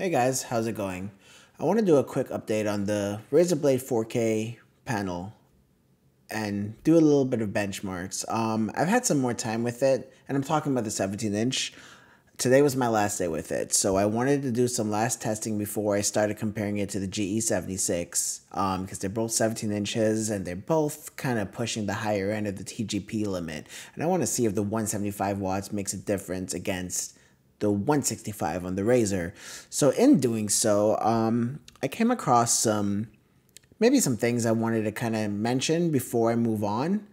Hey guys, how's it going? I want to do a quick update on the Razer Blade 4K panel and do a little bit of benchmarks. Um, I've had some more time with it, and I'm talking about the 17 inch. Today was my last day with it, so I wanted to do some last testing before I started comparing it to the GE76 um, because they're both 17 inches and they're both kind of pushing the higher end of the TGP limit. And I want to see if the 175 watts makes a difference against the 165 on the Razer. So in doing so, um, I came across some maybe some things I wanted to kind of mention before I move on.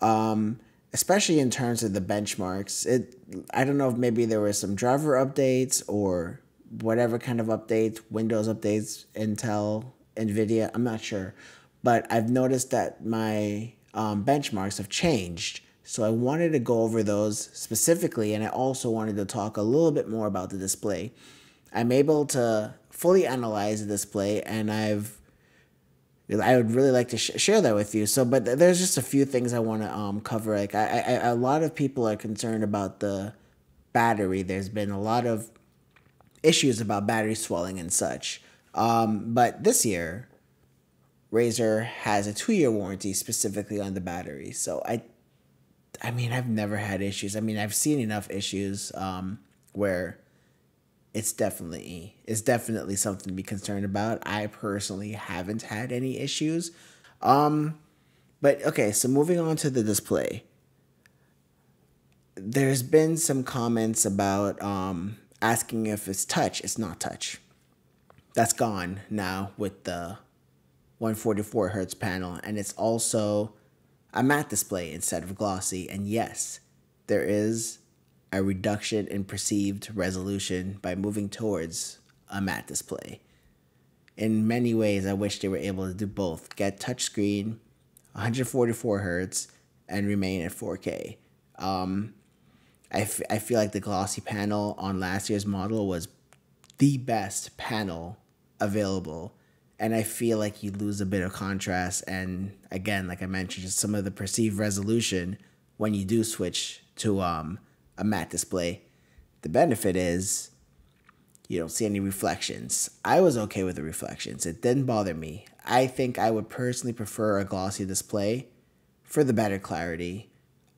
Um, especially in terms of the benchmarks. It I don't know if maybe there were some driver updates or whatever kind of updates, Windows updates, Intel, Nvidia, I'm not sure. But I've noticed that my um, benchmarks have changed. So I wanted to go over those specifically, and I also wanted to talk a little bit more about the display. I'm able to fully analyze the display, and I've I would really like to sh- share that with you. So, but there's just a few things I want to um cover. Like I, I, a lot of people are concerned about the battery. There's been a lot of issues about battery swelling and such. Um, but this year, Razer has a two-year warranty specifically on the battery. So I I mean, I've never had issues. I mean, I've seen enough issues um, where it's definitely it's definitely something to be concerned about. I personally haven't had any issues. Um, but okay, so moving on to the display. There's been some comments about um, asking if it's touch. It's not touch. That's gone now with the 144 hertz panel, and it's also a matte display instead of glossy. And yes, there is a reduction in perceived resolution by moving towards a matte display. In many ways, I wish they were able to do both get touchscreen, 144 hertz, and remain at 4K. Um, I, f- I feel like the glossy panel on last year's model was the best panel available and I feel like you lose a bit of contrast. And again, like I mentioned, just some of the perceived resolution when you do switch to um, a matte display. The benefit is you don't see any reflections. I was okay with the reflections, it didn't bother me. I think I would personally prefer a glossy display for the better clarity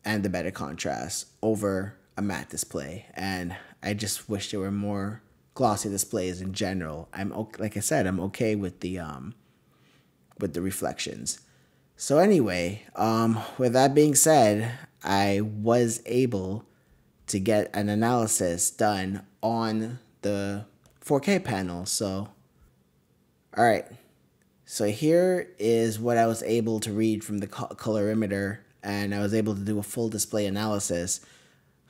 and the better contrast over a matte display. And I just wish there were more glossy displays in general. I'm like I said, I'm okay with the um with the reflections. So anyway, um with that being said, I was able to get an analysis done on the 4K panel. So all right. So here is what I was able to read from the colorimeter and I was able to do a full display analysis.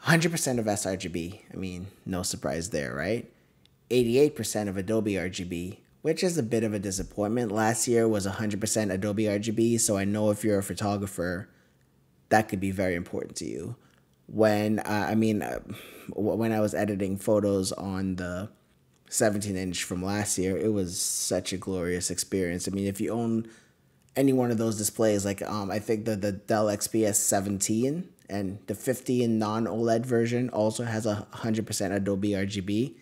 100% of sRGB. I mean, no surprise there, right? 88% of Adobe RGB, which is a bit of a disappointment. Last year was 100% Adobe RGB, so I know if you're a photographer, that could be very important to you. When uh, I mean, uh, when I was editing photos on the 17 inch from last year, it was such a glorious experience. I mean, if you own any one of those displays, like um, I think the the Dell XPS 17 and the 15 non OLED version also has a 100% Adobe RGB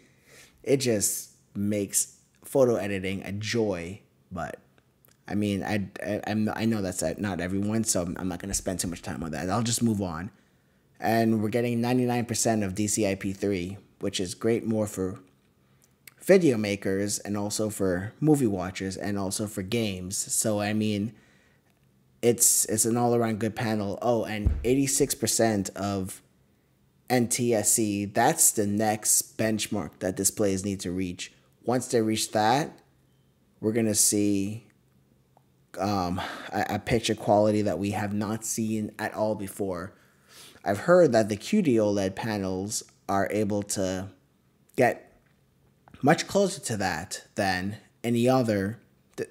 it just makes photo editing a joy. But I mean, I, I am I know that's not everyone, so I'm not gonna spend too much time on that. I'll just move on. And we're getting 99% of DCI-P3, which is great more for video makers and also for movie watchers and also for games. So I mean, it's it's an all around good panel. Oh, and 86% of NTSC, that's the next benchmark that displays need to reach. Once they reach that, we're going to see um, a, a, picture quality that we have not seen at all before. I've heard that the QD OLED panels are able to get much closer to that than any other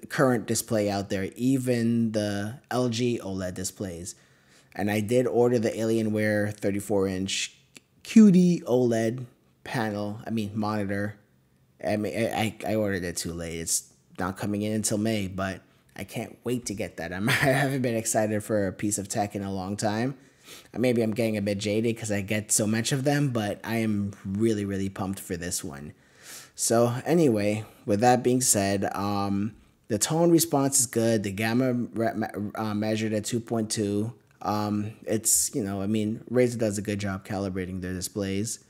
current display out there, even the LG OLED displays. And I did order the Alienware 34 inch QD OLED panel. I mean monitor. I mean I, I ordered it too late. It's not coming in until May, but I can't wait to get that. I'm, I haven't been excited for a piece of tech in a long time. Maybe I'm getting a bit jaded because I get so much of them, but I am really, really pumped for this one. So anyway, with that being said, um, the tone response is good. The gamma uh, measured at 2.2. Um, it's, you know, I mean, Razer does a good job calibrating their displays.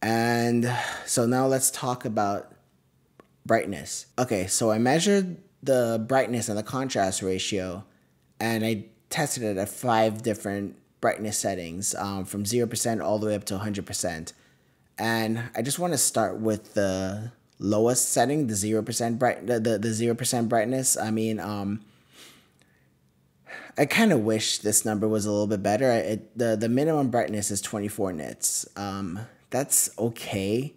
And so now let's talk about brightness. Okay, so I measured the brightness and the contrast ratio, and I tested it at five different brightness settings um, from 0% all the way up to 100%. And I just want to start with the lowest setting, the zero percent bright, the the zero percent brightness. I mean, um, I kind of wish this number was a little bit better. It the the minimum brightness is twenty four nits. Um, that's okay.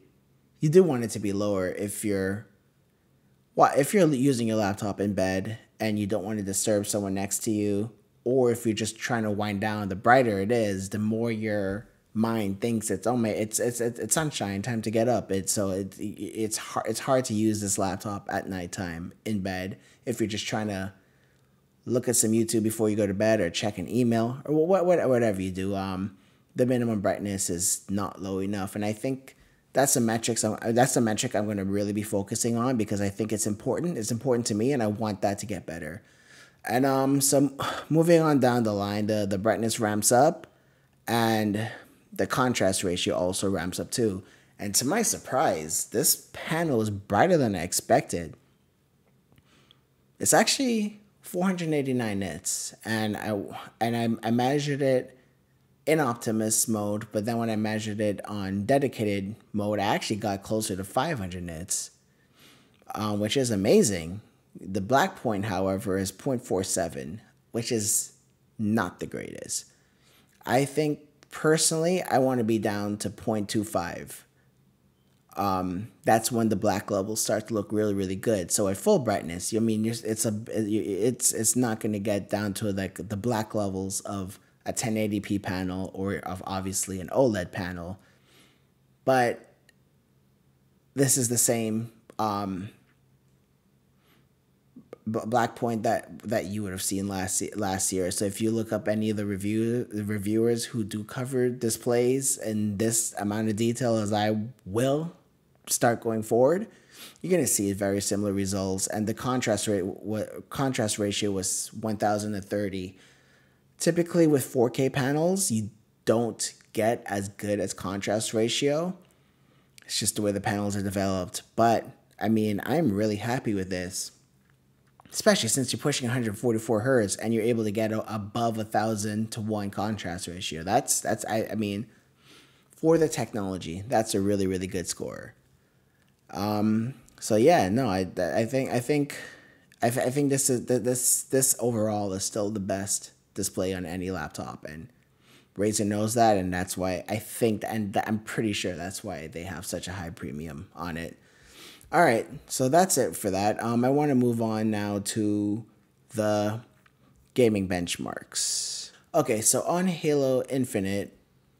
You do want it to be lower if you're, well, if you're using your laptop in bed and you don't want to disturb someone next to you, or if you're just trying to wind down. The brighter it is, the more you're mind thinks it's oh my it's it's it's sunshine time to get up it's so it, it's hard it's hard to use this laptop at nighttime in bed if you're just trying to look at some YouTube before you go to bed or check an email or what, what whatever you do um the minimum brightness is not low enough and I think that's a metric so that's a metric I'm going to really be focusing on because I think it's important it's important to me and I want that to get better and um so moving on down the line the the brightness ramps up and the contrast ratio also ramps up too. And to my surprise, this panel is brighter than I expected. It's actually 489 nits, and I and I, I measured it in Optimus mode, but then when I measured it on dedicated mode, I actually got closer to 500 nits, um, which is amazing. The black point, however, is 0.47, which is not the greatest. I think personally, I want to be down to 0.25. Um, that's when the black levels start to look really, really good. So at full brightness, I mean, it's a, it's it's not going to get down to like the black levels of a 1080p panel or of obviously an OLED panel, but this is the same um, black point that that you would have seen last last year. So if you look up any of the review the reviewers who do cover displays in this amount of detail as I will start going forward, you're gonna see very similar results. And the contrast rate what contrast ratio was one thousand to thirty. Typically with 4K panels, you don't get as good as contrast ratio. It's just the way the panels are developed. But I mean, I'm really happy with this especially since you're pushing 144 hertz and you're able to get above a thousand to one contrast ratio. That's that's I, I mean, for the technology, that's a really really good score. Um, so yeah, no, I I think I think I, I think this is this this overall is still the best display on any laptop and. Razer knows that, and that's why I think, and I'm pretty sure that's why they have such a high premium on it. All right, so that's it for that. Um, I want to move on now to the gaming benchmarks. Okay, so on Halo Infinite,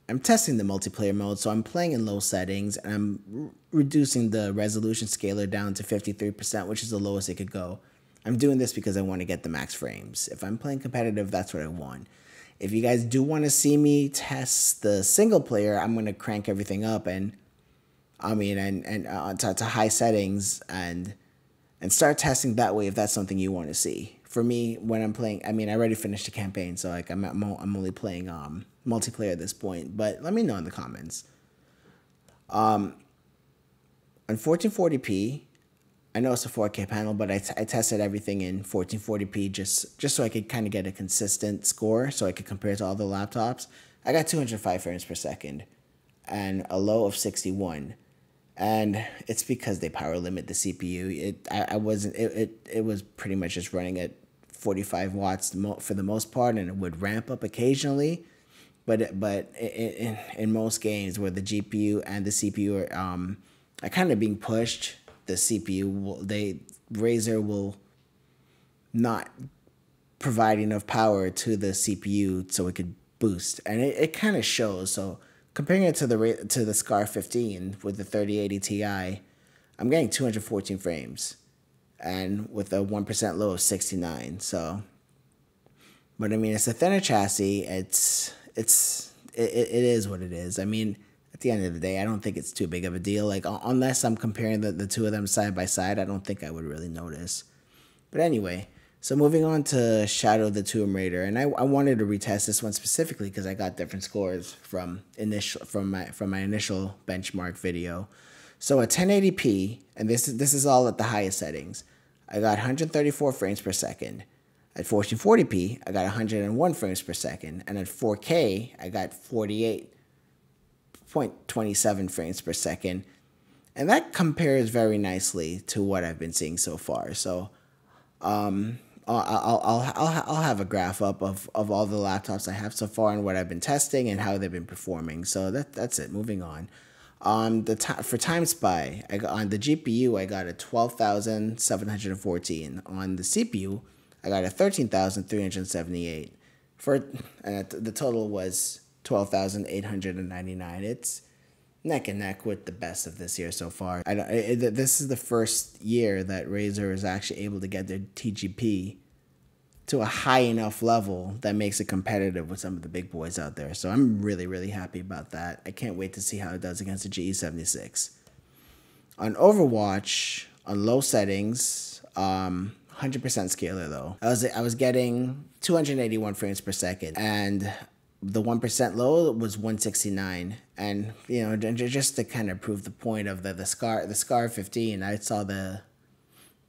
I'm testing the multiplayer mode, so I'm playing in low settings and I'm reducing the resolution scaler down to 53%, which is the lowest it could go. I'm doing this because I want to get the max frames. If I'm playing competitive, that's what I want. If you guys do want to see me test the single player, I'm going to crank everything up and I mean, and and uh, to, to high settings and and start testing that way if that's something you want to see. For me, when I'm playing, I mean, I already finished the campaign, so like I'm I'm, I'm only playing um multiplayer at this point. But let me know in the comments. Um, on 1440p, I know it's a 4K panel, but I, I tested everything in 1440p just just so I could kind of get a consistent score, so I could compare it to all the laptops. I got 205 frames per second, and a low of 61 and it's because they power limit the CPU. It I, I wasn't it, it it was pretty much just running at 45 watts for the most part, and it would ramp up occasionally. But but in, in most games where the GPU and the CPU are um are kind of being pushed, the CPU will they Razer will not provide enough power to the CPU so it could boost, and it, it kind of shows. So comparing it to the to the Scar 15 with the 3080 Ti, I'm getting 214 frames, and with a one percent low of 69. So, but I mean, it's a thinner chassis. It's it's it, it is what it is. I mean, at the end of the day, I don't think it's too big of a deal. Like unless I'm comparing the, the two of them side by side, I don't think I would really notice. But anyway, so moving on to Shadow the Tomb Raider, and I, I wanted to retest this one specifically because I got different scores from initial from my from my initial benchmark video. So at 1080p, and this is this is all at the highest settings, I got 134 frames per second. At 1440p, I got 101 frames per second, and at 4K, I got 48.27 frames per second. And that compares very nicely to what I've been seeing so far. So, um, I'll, I'll, I'll, I'll have a graph up of, of all the laptops I have so far and what I've been testing and how they've been performing. So that that's it. Moving on. Um, the for Time Spy, I got on the GPU, I got a twelve thousand seven hundred fourteen. On the CPU, I got a 13,378 for the total was 12,899. It's neck and neck with the best of this year so far. I don't, it, this is the first year that Razer is actually able to get their TGP to a high enough level that makes it competitive with some of the big boys out there. So I'm really, really happy about that. I can't wait to see how it does against the GE76. On Overwatch, on low settings, um, 100% scaler though. I was I was getting 281 frames per second and the 1% low was 169 and you know just to kind of prove the point of the the scar the scar 15 I saw the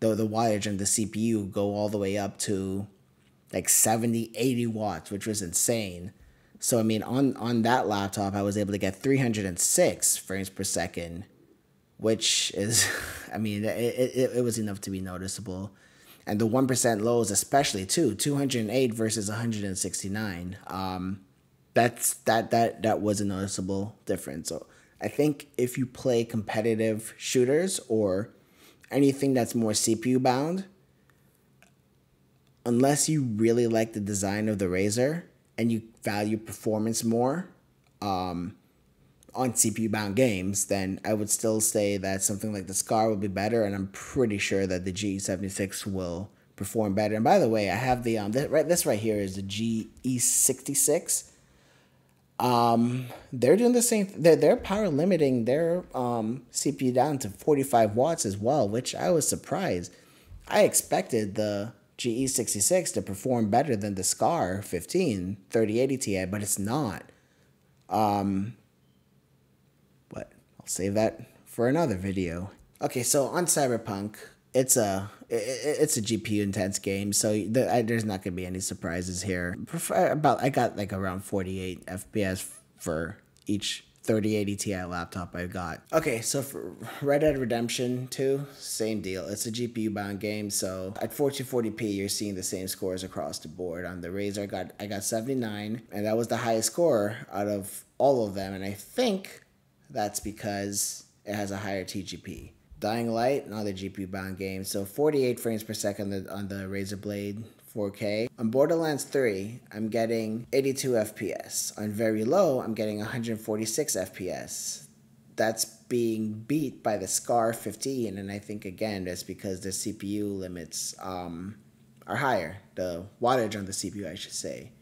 the the wattage and the CPU go all the way up to like 70 80 watts which was insane. So I mean on on that laptop I was able to get 306 frames per second which is I mean it, it, it was enough to be noticeable and the 1% lows especially too 208 versus 169 um, that's that that that was a noticeable difference. So i think if you play competitive shooters or anything that's more cpu bound unless you really like the design of the Razer and you value performance more um, on CPU bound games, then I would still say that something like the Scar would be better, and I'm pretty sure that the GE76 will perform better. And by the way, I have the um right this right here is the GE66. Um, they're doing the same. They're they're power limiting their um CPU down to 45 watts as well, which I was surprised. I expected the GE66 to perform better than the SCAR 15 3080 Ti, but it's not. Um, save that for another video. Okay, so on Cyberpunk, it's a it's a GPU intense game, so there's not gonna be any surprises here. About I got like around 48 FPS for each 3080 Ti laptop I got. Okay, so for Red Dead Redemption 2, same deal. It's a GPU bound game, so at 1440p you're seeing the same scores across the board. On the Razer I got I got 79 and that was the highest score out of all of them and I think that's because it has a higher TGP. Dying Light, another GPU bound game, so 48 frames per second on the, on the Razer Blade 4K. On Borderlands 3, I'm getting 82 FPS. On very low, I'm getting 146 FPS. That's being beat by the SCAR 15, and I think again that's because the CPU limits um, are higher, the wattage on the CPU, I should say.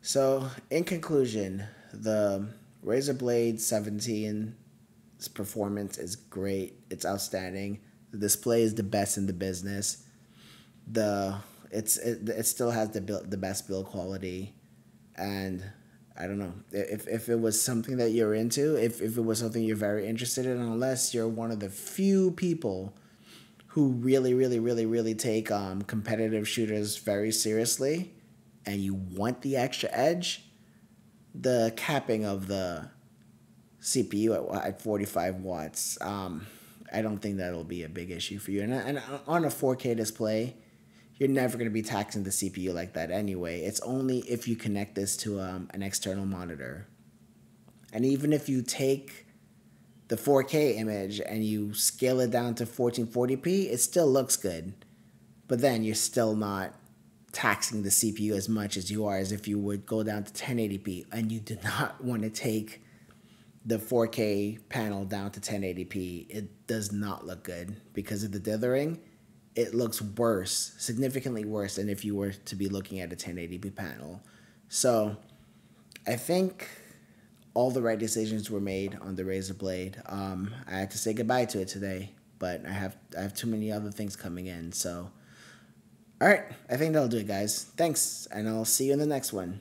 So, in conclusion, the Razer Blade 17's performance is great. It's outstanding. The display is the best in the business. The it's it, it still has the build, the best build quality, and I don't know if if it was something that you're into, if if it was something you're very interested in, unless you're one of the few people who really really really really take um competitive shooters very seriously, and you want the extra edge the capping of the CPU at, at 45 watts, um, I don't think that'll be a big issue for you. And, and on a 4K display, you're never going to be taxing the CPU like that anyway. It's only if you connect this to um, an external monitor. And even if you take the 4K image and you scale it down to 1440p, it still looks good. But then you're still not taxing the CPU as much as you are as if you would go down to 1080p and you do not want to take the 4K panel down to 1080p. It does not look good because of the dithering. It looks worse, significantly worse than if you were to be looking at a 1080p panel. So, I think all the right decisions were made on the Razer Blade. Um, I had to say goodbye to it today, but I have I have too many other things coming in. So, all right, I think that'll do it, guys. Thanks, and I'll see you in the next one.